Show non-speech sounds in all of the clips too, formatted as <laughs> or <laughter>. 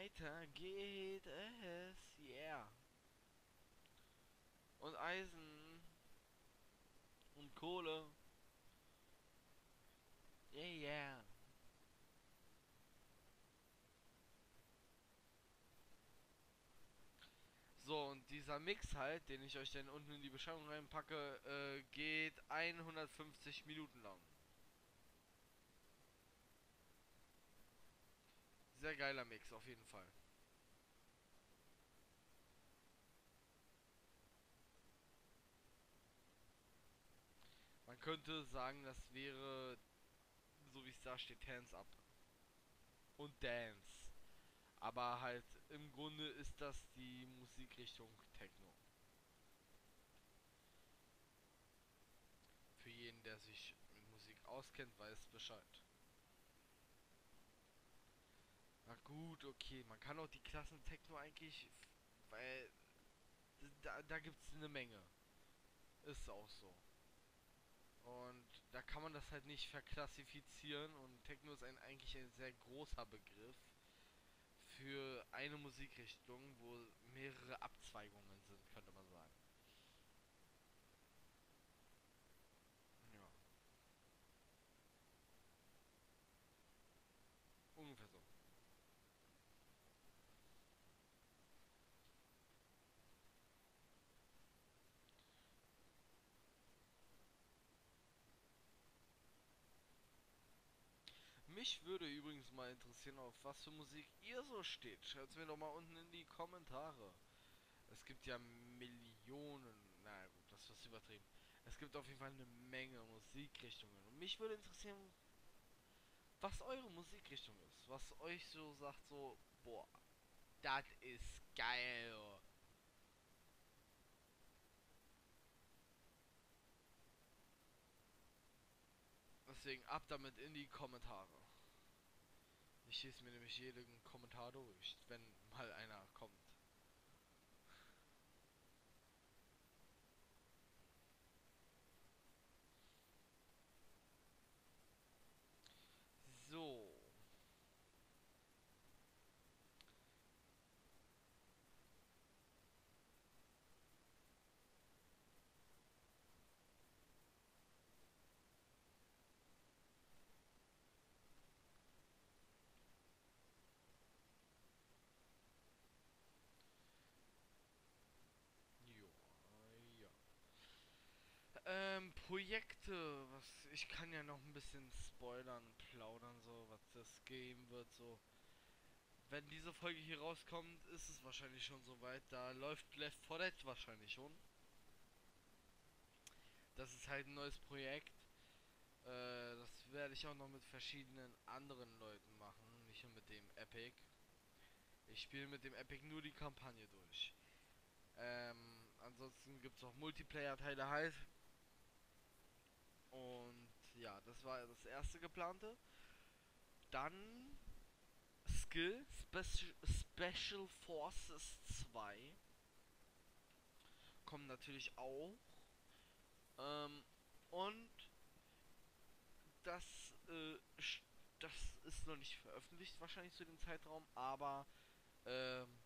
weiter geht es. Yeah. Und Eisen. Und Kohle. Yeah, yeah. So, und dieser Mix halt, den ich euch dann unten in die Beschreibung reinpacke, äh, geht 150 Minuten lang. Sehr geiler Mix, auf jeden Fall. Man könnte sagen, das wäre, so wie es da steht, Hands Up. Und Dance. Aber halt, im Grunde ist das die Musikrichtung Techno. Für jeden, der sich mit Musik auskennt, weiß Bescheid. Na gut, okay, man kann auch die Klassen Techno eigentlich, weil da, da gibt es eine Menge. Ist auch so. Und da kann man das halt nicht verklassifizieren und Techno ist ein, eigentlich ein sehr großer Begriff für eine Musikrichtung, wo mehrere Abzweigungen sind, könnte man sagen. Ja. Ungefähr so. Mich würde übrigens mal interessieren, auf was für Musik ihr so steht. Schreibt es mir doch mal unten in die Kommentare. Es gibt ja Millionen, na gut, das ist übertrieben. Es gibt auf jeden Fall eine Menge Musikrichtungen. Und mich würde interessieren, was eure Musikrichtung ist. Was euch so sagt, so, boah, das ist geil. Deswegen ab damit in die Kommentare. Ich lese mir nämlich jeden Kommentar durch, wenn mal einer kommt. So. Ähm, Projekte, was ich kann ja noch ein bisschen spoilern, plaudern so, was das geben wird so. Wenn diese Folge hier rauskommt, ist es wahrscheinlich schon soweit. Da läuft Left 4 Dead wahrscheinlich schon. Das ist halt ein neues Projekt. Äh, das werde ich auch noch mit verschiedenen anderen Leuten machen, nicht nur mit dem Epic. Ich spiele mit dem Epic nur die Kampagne durch. Ähm, ansonsten gibt es auch Multiplayer-Teile halt. Und ja, das war das erste geplante. Dann Skill Speci Special Forces 2 kommen natürlich auch. Ähm, und das, äh, das ist noch nicht veröffentlicht wahrscheinlich zu dem Zeitraum, aber ähm,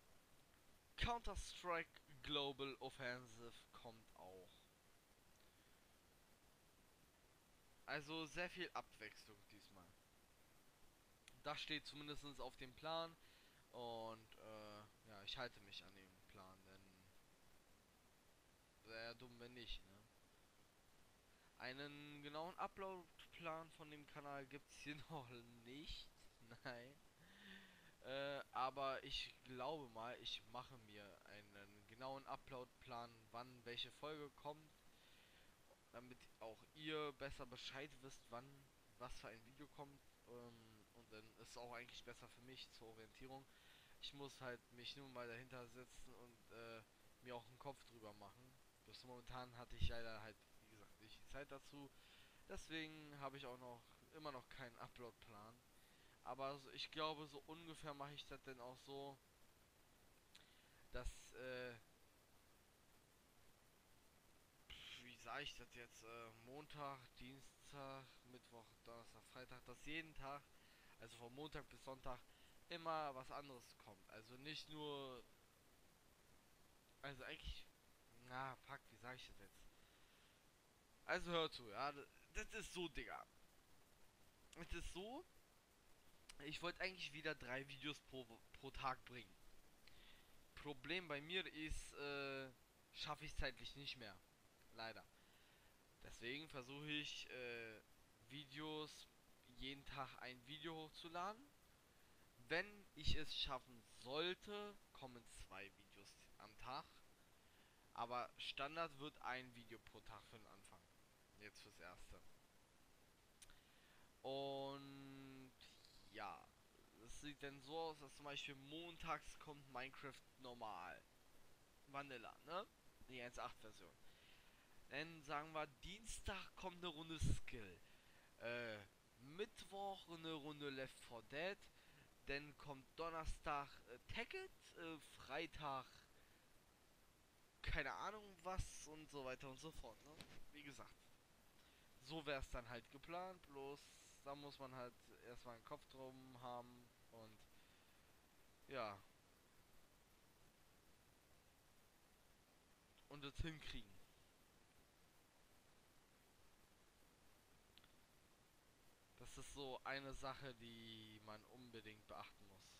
Counter-Strike Global Offensive kommt auch. Also sehr viel Abwechslung diesmal. Das steht zumindest auf dem Plan. Und äh, ja, ich halte mich an den Plan, denn wäre dumm, wenn nicht, ne? Einen genauen Upload-Plan von dem Kanal gibt es hier <laughs> noch nicht. Nein. Äh, aber ich glaube mal, ich mache mir einen genauen Upload-Plan, wann welche Folge kommt damit auch ihr besser Bescheid wisst, wann was für ein Video kommt. Ähm, und dann ist es auch eigentlich besser für mich zur Orientierung. Ich muss halt mich nur mal dahinter setzen und äh, mir auch einen Kopf drüber machen. Bis momentan hatte ich leider halt, wie gesagt, nicht die Zeit dazu. Deswegen habe ich auch noch immer noch keinen Upload-Plan. Aber ich glaube, so ungefähr mache ich das denn auch so, dass äh, sage ich das jetzt? Äh, Montag, Dienstag, Mittwoch, Donnerstag, Freitag, dass jeden Tag, also von Montag bis Sonntag, immer was anderes kommt. Also nicht nur. Also eigentlich. Na, fuck, wie sag ich das jetzt? Also hör zu, ja. Das ist so, Digga. Es ist so. Ich wollte eigentlich wieder drei Videos pro, pro Tag bringen. Problem bei mir ist, äh, schaffe ich zeitlich nicht mehr. Leider. Deswegen versuche ich, äh, Videos jeden Tag ein Video hochzuladen. Wenn ich es schaffen sollte, kommen zwei Videos am Tag. Aber Standard wird ein Video pro Tag für den Anfang. Jetzt fürs Erste. Und ja, es sieht denn so aus, dass zum Beispiel montags kommt Minecraft normal. Vanilla, ne? Die 1.8 Version. Dann sagen wir, Dienstag kommt eine Runde Skill. Äh, Mittwoch eine Runde Left 4 Dead. Dann kommt Donnerstag äh, Tacket, äh, Freitag keine Ahnung was und so weiter und so fort. Ne? Wie gesagt, so wäre es dann halt geplant, bloß da muss man halt erstmal einen Kopf drum haben und ja. Und es hinkriegen. Das ist so eine Sache, die man unbedingt beachten muss.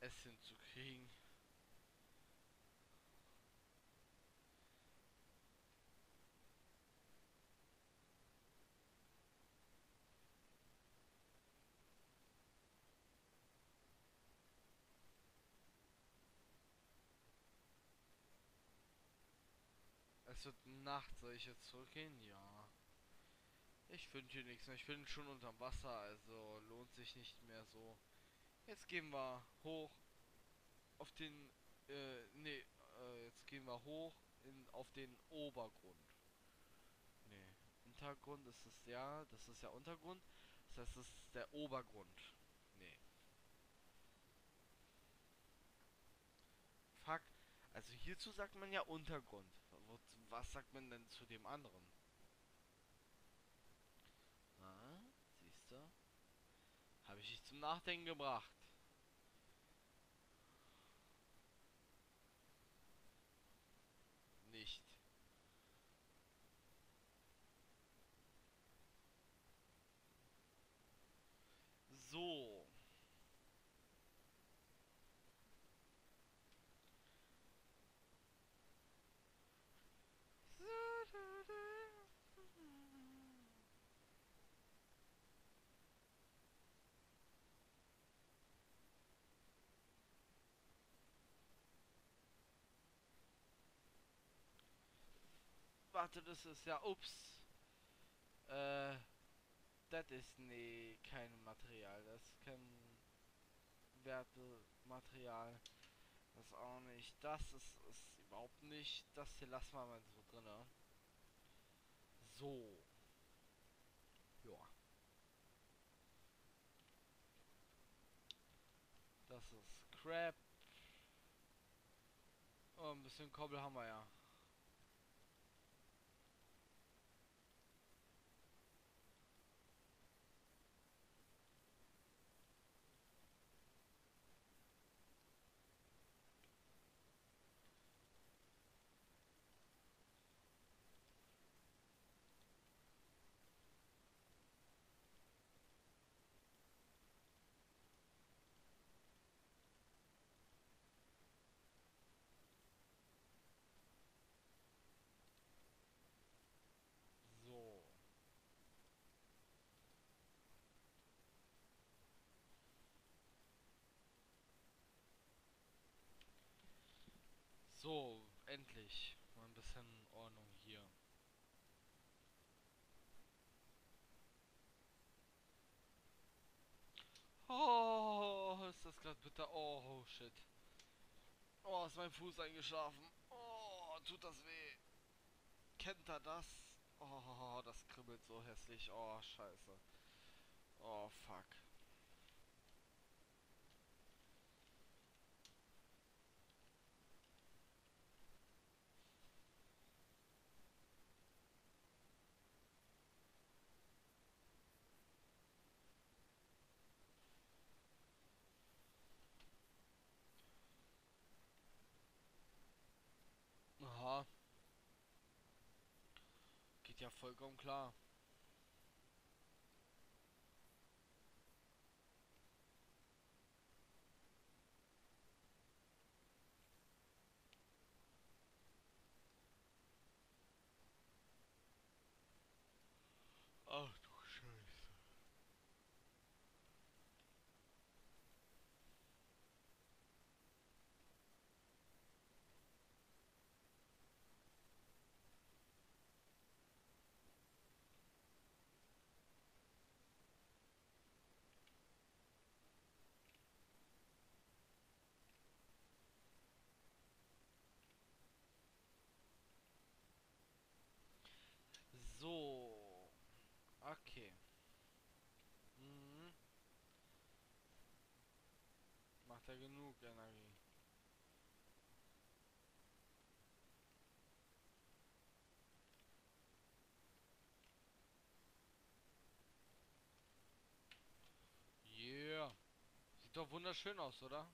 Es hinzukriegen. Es wird Nacht, soll ich jetzt zurückgehen? Ja. Ich finde hier nichts mehr. Ich bin schon unterm Wasser, also lohnt sich nicht mehr so. Jetzt gehen wir hoch auf den, äh, nee, äh, jetzt gehen wir hoch in, auf den Obergrund. Nee, Untergrund ist es ja, das ist ja Untergrund. Das heißt, das ist der Obergrund. Nee. Fuck. Also hierzu sagt man ja Untergrund was sagt man denn zu dem anderen? Habe ich dich zum Nachdenken gebracht. Nicht. So. Warte, das ist ja, ups. Äh, das ist nee, kein Material. Das ist kein Wertematerial. Das auch nicht. Das ist, ist überhaupt nicht. Das hier lassen wir mal so drin. So. Ja. Das ist Crap. Oh, ein bisschen Kobbel haben wir ja. So, endlich. Mal ein bisschen Ordnung hier. Oh, ist das gerade bitter. Oh, shit. Oh, ist mein Fuß eingeschlafen. Oh, tut das weh. Kennt er das? Oh, das kribbelt so hässlich. Oh, scheiße. Oh, fuck. Ja vollkommen klar. Ach du Scheiße. So. Okay. Mhm. Macht er genug Energie. Yeah. Sieht doch wunderschön aus, oder?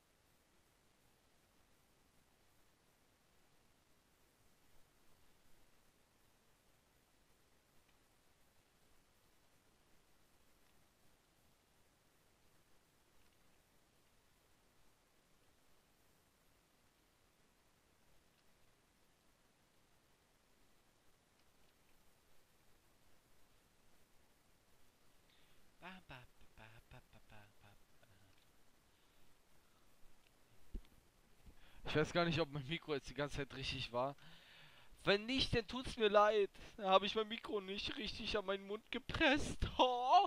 Ich weiß gar nicht, ob mein Mikro jetzt die ganze Zeit richtig war. Wenn nicht, dann tut's mir leid. Da habe ich mein Mikro nicht richtig an meinen Mund gepresst. Oh.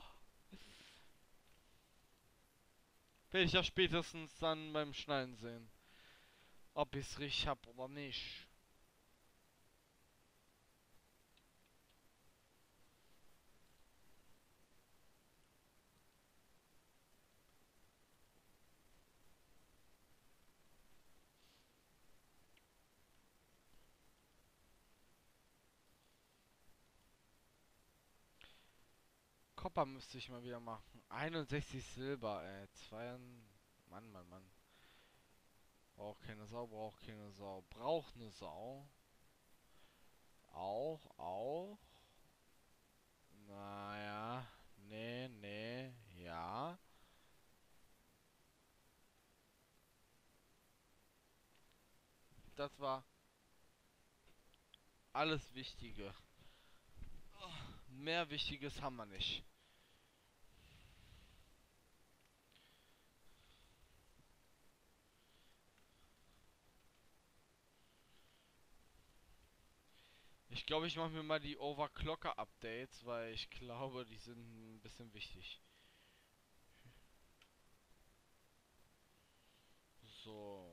<laughs> Werde ich ja spätestens dann beim Schneiden sehen. Ob ich's richtig hab oder nicht. Kopper müsste ich mal wieder machen. 61 Silber, ey. Zwei. Mann, Mann, Mann. Braucht keine Sau, braucht keine Sau. Braucht eine Sau. Auch, auch. Naja. Nee, nee, ja. Das war alles Wichtige. Mehr Wichtiges haben wir nicht. Ich glaube, ich mache mir mal die Overclocker Updates, weil ich glaube, die sind ein bisschen wichtig. So.